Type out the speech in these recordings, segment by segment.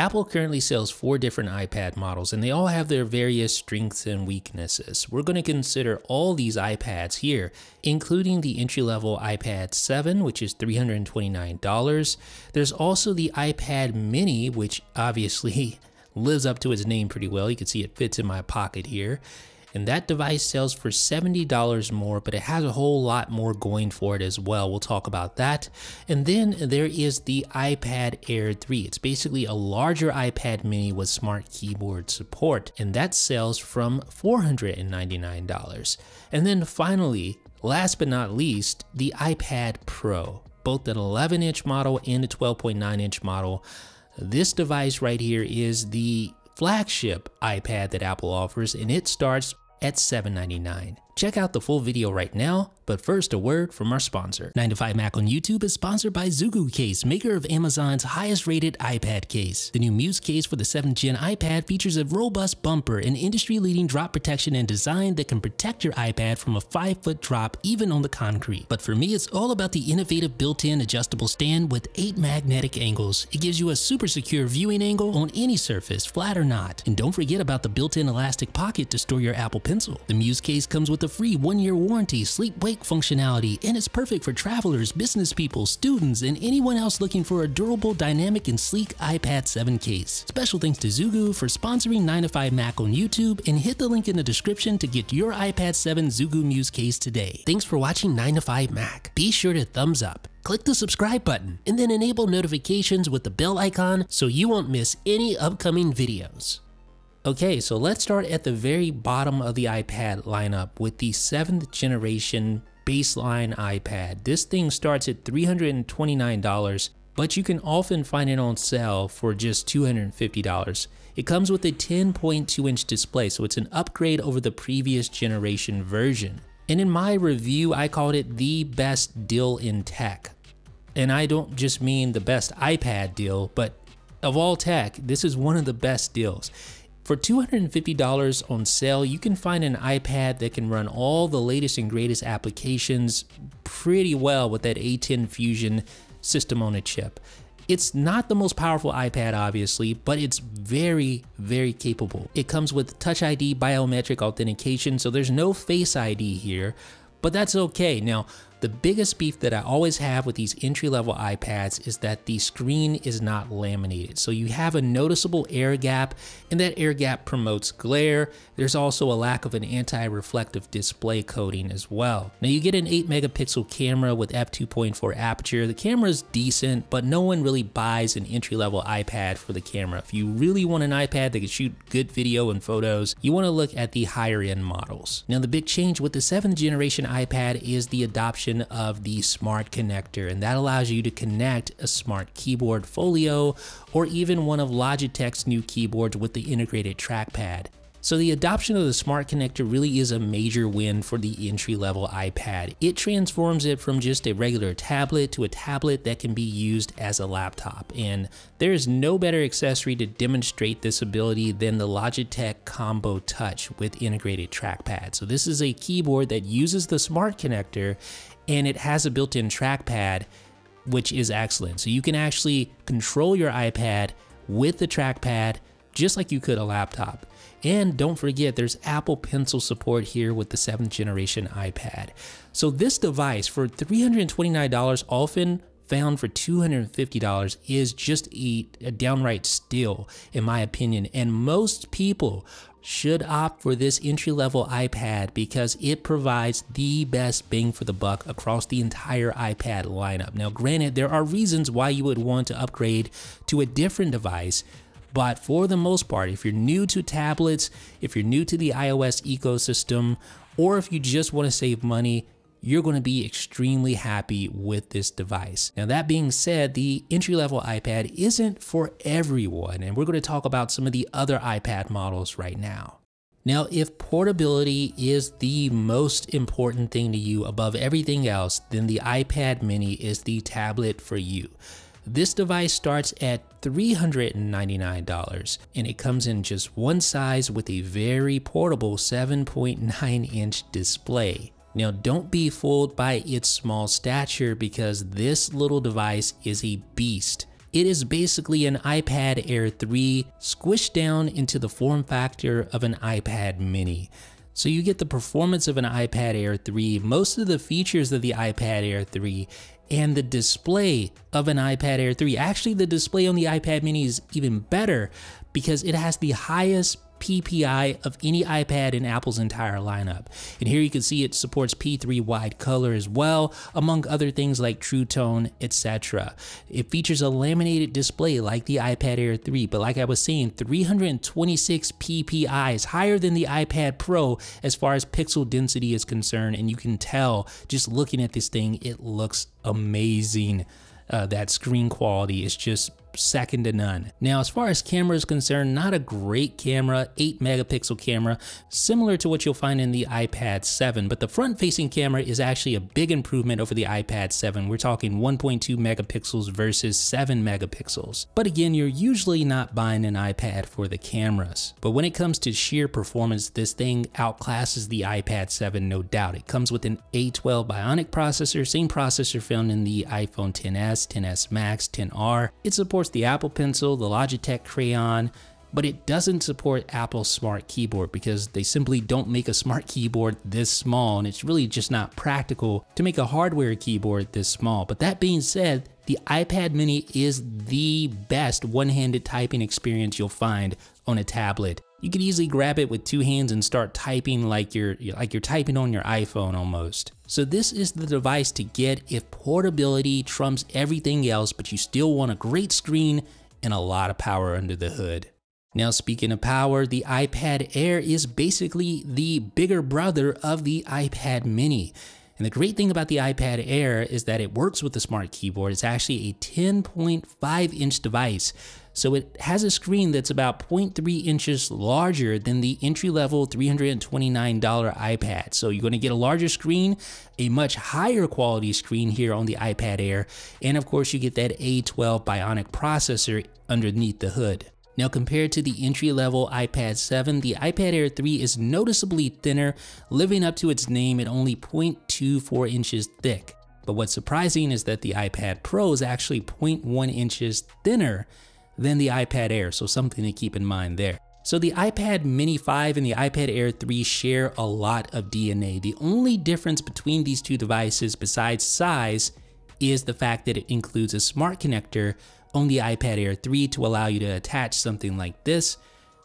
Apple currently sells four different iPad models and they all have their various strengths and weaknesses. We're going to consider all these iPads here, including the entry-level iPad 7, which is $329. There's also the iPad mini, which obviously lives up to its name pretty well. You can see it fits in my pocket here and that device sells for $70 more, but it has a whole lot more going for it as well. We'll talk about that. And then there is the iPad Air 3. It's basically a larger iPad mini with smart keyboard support, and that sells from $499. And then finally, last but not least, the iPad Pro, both an 11 inch model and a 12.9 inch model. This device right here is the flagship iPad that Apple offers, and it starts at 799. Check out the full video right now, but first a word from our sponsor. 9 to 5 Mac on YouTube is sponsored by Zugu Case, maker of Amazon's highest rated iPad case. The new Muse case for the 7th gen iPad features a robust bumper and industry leading drop protection and design that can protect your iPad from a 5 foot drop even on the concrete. But for me, it's all about the innovative built-in adjustable stand with 8 magnetic angles. It gives you a super secure viewing angle on any surface, flat or not. And don't forget about the built-in elastic pocket to store your Apple Pencil. The Muse case comes with a free one-year warranty, functionality, and it's perfect for travelers, business people, students, and anyone else looking for a durable, dynamic, and sleek iPad 7 case. Special thanks to Zugu for sponsoring 9 to 5 Mac on YouTube, and hit the link in the description to get your iPad 7 Zugu Muse case today. Thanks for watching 9 to 5 Mac. Be sure to thumbs up, click the subscribe button, and then enable notifications with the bell icon so you won't miss any upcoming videos. Okay, so let's start at the very bottom of the iPad lineup with the 7th generation baseline iPad. This thing starts at $329, but you can often find it on sale for just $250. It comes with a 10.2 inch display, so it's an upgrade over the previous generation version. And in my review, I called it the best deal in tech. And I don't just mean the best iPad deal, but of all tech, this is one of the best deals. For $250 on sale, you can find an iPad that can run all the latest and greatest applications pretty well with that A10 Fusion system on a chip. It's not the most powerful iPad, obviously, but it's very, very capable. It comes with Touch ID biometric authentication, so there's no Face ID here, but that's okay. Now, the biggest beef that I always have with these entry-level iPads is that the screen is not laminated. So you have a noticeable air gap and that air gap promotes glare. There's also a lack of an anti-reflective display coating as well. Now you get an 8 megapixel camera with f2.4 aperture. The camera is decent, but no one really buys an entry-level iPad for the camera. If you really want an iPad that can shoot good video and photos, you want to look at the higher end models. Now the big change with the 7th generation iPad is the adoption of the smart connector and that allows you to connect a smart keyboard folio or even one of Logitech's new keyboards with the integrated trackpad. So the adoption of the smart connector really is a major win for the entry-level iPad. It transforms it from just a regular tablet to a tablet that can be used as a laptop. And there is no better accessory to demonstrate this ability than the Logitech Combo Touch with integrated trackpad. So this is a keyboard that uses the smart connector and it has a built-in trackpad which is excellent. So you can actually control your iPad with the trackpad just like you could a laptop. And don't forget, there's Apple Pencil support here with the 7th generation iPad. So this device for $329 often found for $250 is just a, a downright steal in my opinion. And most people should opt for this entry level iPad because it provides the best bang for the buck across the entire iPad lineup. Now, granted, there are reasons why you would want to upgrade to a different device, but for the most part, if you're new to tablets, if you're new to the iOS ecosystem, or if you just want to save money, you're going to be extremely happy with this device. Now that being said, the entry level iPad isn't for everyone and we're going to talk about some of the other iPad models right now. Now, if portability is the most important thing to you above everything else, then the iPad mini is the tablet for you. This device starts at $399 and it comes in just one size with a very portable 7.9 inch display. Now don't be fooled by its small stature because this little device is a beast. It is basically an iPad Air 3 squished down into the form factor of an iPad mini. So you get the performance of an iPad Air 3, most of the features of the iPad Air 3, and the display of an iPad Air 3. Actually, the display on the iPad mini is even better because it has the highest PPI of any iPad in Apple's entire lineup. And here you can see it supports P3 wide color as well, among other things like True Tone, etc. It features a laminated display like the iPad Air 3, but like I was saying, 326 PPI is higher than the iPad Pro as far as pixel density is concerned, and you can tell just looking at this thing, it looks amazing. Uh, that screen quality is just second to none. Now, as far as camera is concerned, not a great camera, 8 megapixel camera, similar to what you'll find in the iPad 7, but the front facing camera is actually a big improvement over the iPad 7. We're talking 1.2 megapixels versus 7 megapixels. But again, you're usually not buying an iPad for the cameras. But when it comes to sheer performance, this thing outclasses the iPad 7, no doubt. It comes with an A12 Bionic processor, same processor found in the iPhone 10s, 10s Max, 10R. It supports supports the Apple Pencil, the Logitech Crayon, but it doesn't support Apple's smart keyboard because they simply don't make a smart keyboard this small and it's really just not practical to make a hardware keyboard this small. But that being said, the iPad mini is the best one-handed typing experience you'll find on a tablet. You can easily grab it with two hands and start typing like you're like you're typing on your iPhone almost. So this is the device to get if portability trumps everything else, but you still want a great screen and a lot of power under the hood. Now speaking of power, the iPad Air is basically the bigger brother of the iPad mini. And the great thing about the iPad Air is that it works with the smart keyboard. It's actually a 10.5 inch device. So it has a screen that's about 0.3 inches larger than the entry-level $329 iPad. So you're going to get a larger screen, a much higher quality screen here on the iPad Air, and of course you get that A12 Bionic processor underneath the hood. Now compared to the entry-level iPad 7, the iPad Air 3 is noticeably thinner, living up to its name at only 0.24 inches thick. But what's surprising is that the iPad Pro is actually 0.1 inches thinner than the iPad Air, so something to keep in mind there. So the iPad Mini 5 and the iPad Air 3 share a lot of DNA. The only difference between these two devices besides size is the fact that it includes a smart connector on the iPad Air 3 to allow you to attach something like this,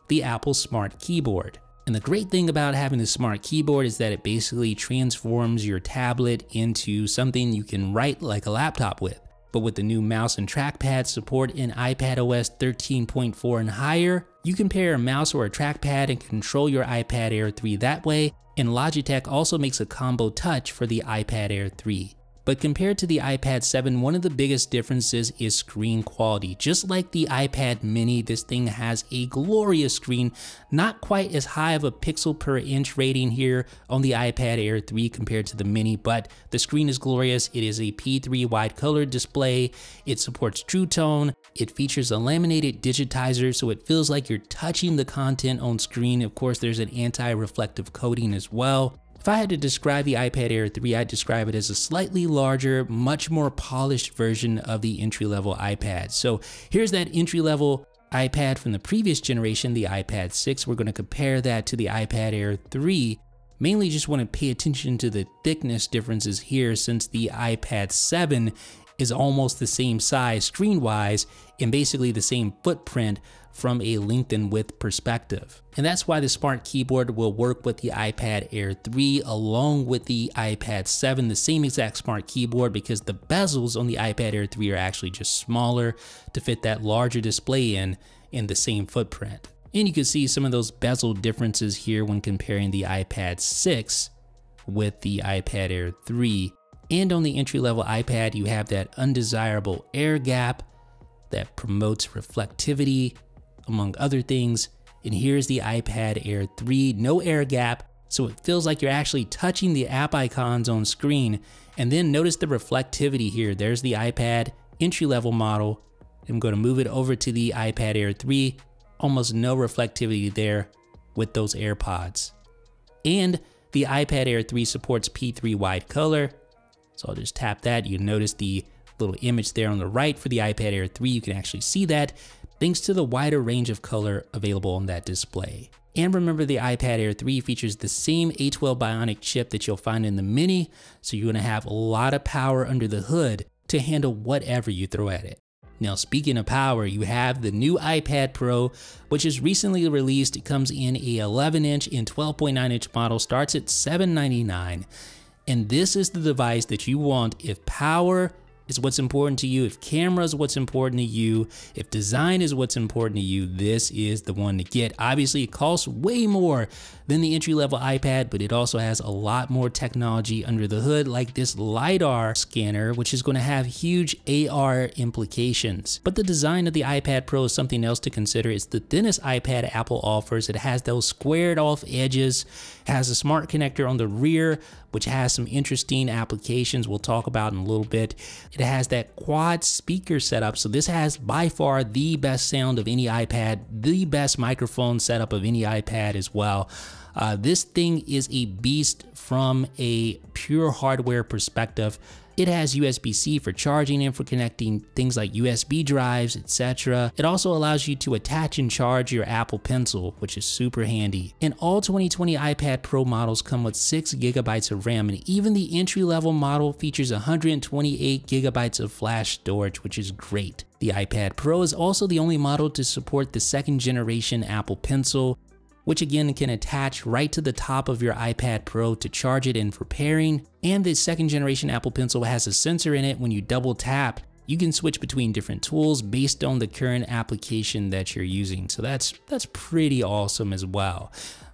the Apple Smart Keyboard. And the great thing about having the smart keyboard is that it basically transforms your tablet into something you can write like a laptop with. But with the new mouse and trackpad support in iPadOS 13.4 and higher, you can pair a mouse or a trackpad and control your iPad Air 3 that way, and Logitech also makes a combo touch for the iPad Air 3. But compared to the iPad 7, one of the biggest differences is screen quality. Just like the iPad mini, this thing has a glorious screen, not quite as high of a pixel per inch rating here on the iPad Air 3 compared to the mini, but the screen is glorious. It is a P3 wide color display. It supports True Tone. It features a laminated digitizer, so it feels like you're touching the content on screen. Of course, there's an anti-reflective coating as well. If I had to describe the iPad Air 3, I'd describe it as a slightly larger, much more polished version of the entry-level iPad. So here's that entry-level iPad from the previous generation, the iPad 6. We're going to compare that to the iPad Air 3. Mainly just want to pay attention to the thickness differences here since the iPad 7 is almost the same size screen-wise and basically the same footprint from a and width perspective. And that's why the smart keyboard will work with the iPad Air 3 along with the iPad 7, the same exact smart keyboard because the bezels on the iPad Air 3 are actually just smaller to fit that larger display in in the same footprint. And you can see some of those bezel differences here when comparing the iPad 6 with the iPad Air 3. And on the entry level iPad, you have that undesirable air gap that promotes reflectivity among other things. And here's the iPad Air 3, no air gap, so it feels like you're actually touching the app icons on screen. And then notice the reflectivity here. There's the iPad entry level model. I'm going to move it over to the iPad Air 3. Almost no reflectivity there with those AirPods. And the iPad Air 3 supports P3 wide color. So I'll just tap that. You notice the little image there on the right for the iPad Air 3, you can actually see that thanks to the wider range of color available on that display. And remember the iPad Air 3 features the same A12 Bionic chip that you'll find in the Mini, so you're gonna have a lot of power under the hood to handle whatever you throw at it. Now, speaking of power, you have the new iPad Pro, which is recently released. It comes in a 11 inch and 12.9 inch model, starts at 799. And this is the device that you want if power is what's important to you, if camera is what's important to you, if design is what's important to you, this is the one to get. Obviously, it costs way more than the entry level iPad, but it also has a lot more technology under the hood, like this LiDAR scanner, which is going to have huge AR implications. But the design of the iPad Pro is something else to consider. It's the thinnest iPad Apple offers. It has those squared off edges, has a smart connector on the rear, which has some interesting applications we'll talk about in a little bit. It has that quad speaker setup, so this has by far the best sound of any iPad, the best microphone setup of any iPad as well. Uh, this thing is a beast from a pure hardware perspective. It has USB-C for charging and for connecting things like USB drives, etc. It also allows you to attach and charge your Apple Pencil, which is super handy. And all 2020 iPad Pro models come with 6 gigabytes of RAM, and even the entry-level model features 128 gigabytes of flash storage, which is great. The iPad Pro is also the only model to support the second generation Apple Pencil, which again can attach right to the top of your iPad Pro to charge it in for pairing. And the second generation Apple Pencil has a sensor in it when you double tap. You can switch between different tools based on the current application that you're using. So that's that's pretty awesome as well.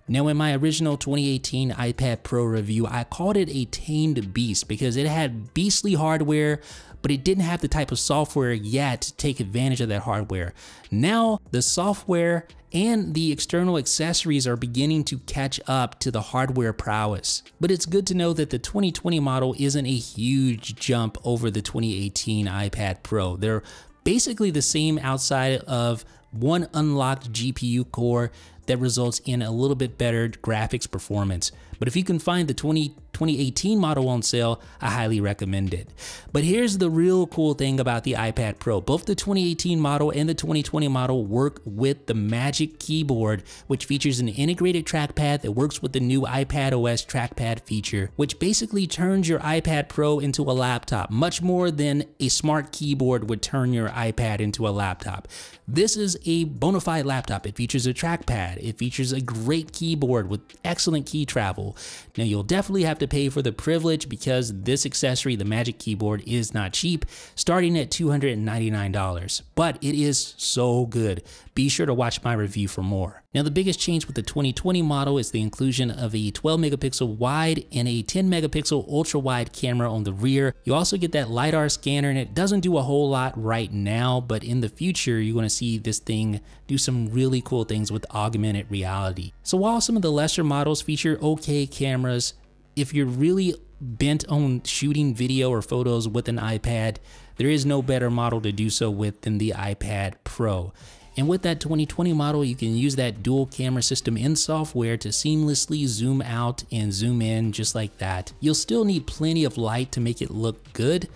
Now in my original 2018 iPad Pro review, I called it a tamed beast because it had beastly hardware, but it didn't have the type of software yet to take advantage of that hardware. Now the software and the external accessories are beginning to catch up to the hardware prowess. But it's good to know that the 2020 model isn't a huge jump over the 2018 iPad Pro. They're basically the same outside of one unlocked GPU core that results in a little bit better graphics performance. But if you can find the 20, 2018 model on sale, I highly recommend it. But here's the real cool thing about the iPad Pro. Both the 2018 model and the 2020 model work with the Magic Keyboard, which features an integrated trackpad that works with the new iPad OS trackpad feature, which basically turns your iPad Pro into a laptop, much more than a smart keyboard would turn your iPad into a laptop. This is a bona fide laptop. It features a trackpad. It features a great keyboard with excellent key travel. Now you'll definitely have to pay for the privilege because this accessory, the Magic Keyboard, is not cheap, starting at $299. But it is so good. Be sure to watch my review for more. Now the biggest change with the 2020 model is the inclusion of a 12 megapixel wide and a 10 megapixel ultra wide camera on the rear. You also get that LiDAR scanner and it doesn't do a whole lot right now, but in the future you're going to see this thing do some really cool things with augmented reality. So while some of the lesser models feature okay cameras, if you're really bent on shooting video or photos with an iPad, there is no better model to do so with than the iPad Pro. And with that 2020 model, you can use that dual camera system in software to seamlessly zoom out and zoom in just like that. You'll still need plenty of light to make it look good,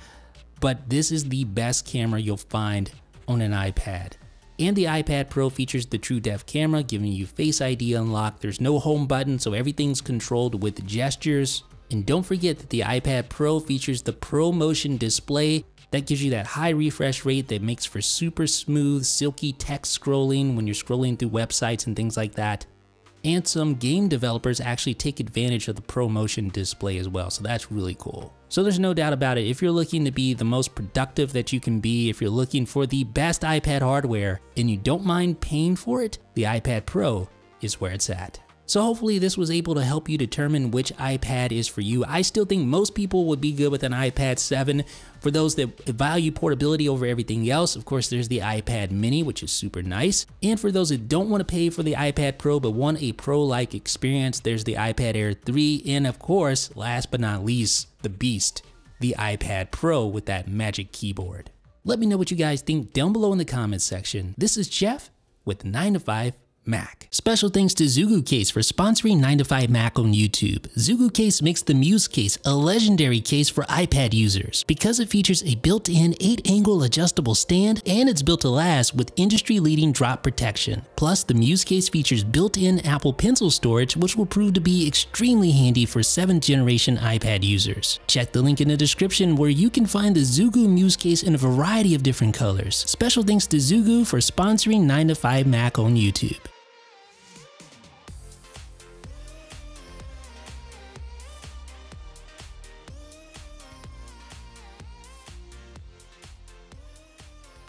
but this is the best camera you'll find on an iPad. And the iPad Pro features the TrueDepth camera, giving you Face ID unlock. There's no home button, so everything's controlled with gestures. And don't forget that the iPad Pro features the Pro Motion display, that gives you that high refresh rate that makes for super smooth, silky text scrolling when you're scrolling through websites and things like that. And some game developers actually take advantage of the ProMotion display as well, so that's really cool. So there's no doubt about it, if you're looking to be the most productive that you can be, if you're looking for the best iPad hardware, and you don't mind paying for it, the iPad Pro is where it's at. So hopefully this was able to help you determine which iPad is for you. I still think most people would be good with an iPad 7. For those that value portability over everything else, of course there's the iPad mini, which is super nice. And for those that don't want to pay for the iPad Pro but want a pro-like experience, there's the iPad Air 3. And of course, last but not least, the beast, the iPad Pro with that magic keyboard. Let me know what you guys think down below in the comments section. This is Jeff with 9 to 5 Mac. Special thanks to Zugu Case for sponsoring 9 to 5 Mac on YouTube. Zugu Case makes the Muse case a legendary case for iPad users because it features a built-in 8-angle adjustable stand and it's built to last with industry-leading drop protection. Plus, the Muse case features built-in Apple Pencil storage which will prove to be extremely handy for 7th generation iPad users. Check the link in the description where you can find the Zugu Muse case in a variety of different colors. Special thanks to Zugu for sponsoring 9 to 5 Mac on YouTube.